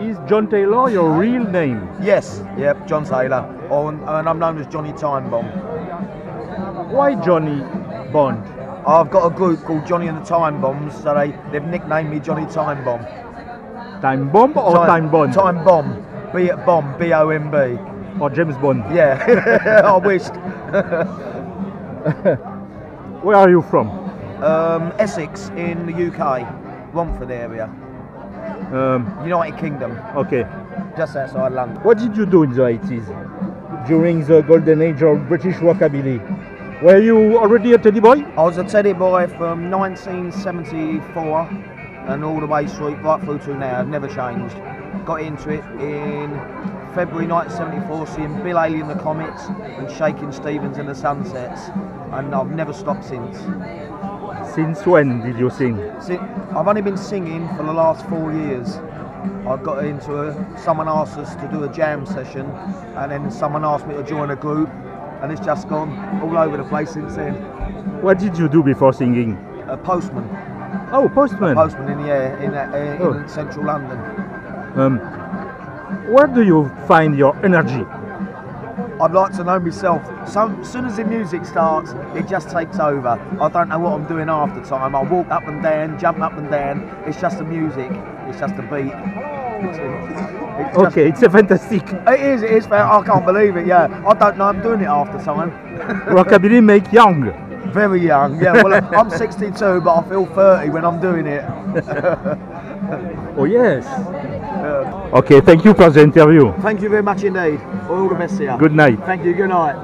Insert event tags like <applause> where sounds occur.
Is John Taylor your real name? Yes, yep, John Taylor. Oh, and, and I'm known as Johnny Time Bomb. Why Johnny Bond? I've got a group called Johnny and the Time Bombs, so they, they've nicknamed me Johnny Time Bomb. Time Bomb or Time, Bond? Time Bomb. Be it bomb, B O M B. Or James Bond? Yeah, <laughs> I wished. <laughs> Where are you from? Um, Essex in the UK, Romford area, Um, United Kingdom, okay. just outside London. What did you do in the 80s? During the golden age of British rockabilly? Were you already a teddy boy? I was a teddy boy from 1974 and all the way through, right through to now. I've never changed. Got into it in February 1974, seeing Bill Haley and the Comets and Shakin' Stevens and the Sunsets, and I've never stopped since. Since when did you sing? Si- I've only been singing for the last four years. I got into a, someone asked us to do a jam session, and then someone asked me to join a group, and it's just gone all over the place since then. What did you do before singing? A postman, Oh, postman. postman in the air in, uh, in Oh. central London. Um, where do you find your energy? I'd like to know myself. So as soon as the music starts, it just takes over. I don't know what I'm doing after time. I walk up and down, jump up and down. It's just the music. It's just the beat. It's, it's just- Okay, it's a fantastic. It is, it is. I can't believe it, yeah. I don't know I'm doing it after time. <laughs> Rockabilly make young. Very young, yeah. Well, I'm 62, but I feel 30 when I'm doing it. <laughs> Oh yes. Uh, Okay, thank you for the interview. thank you very much indeed. All the best here. Good night. Thank you, good night.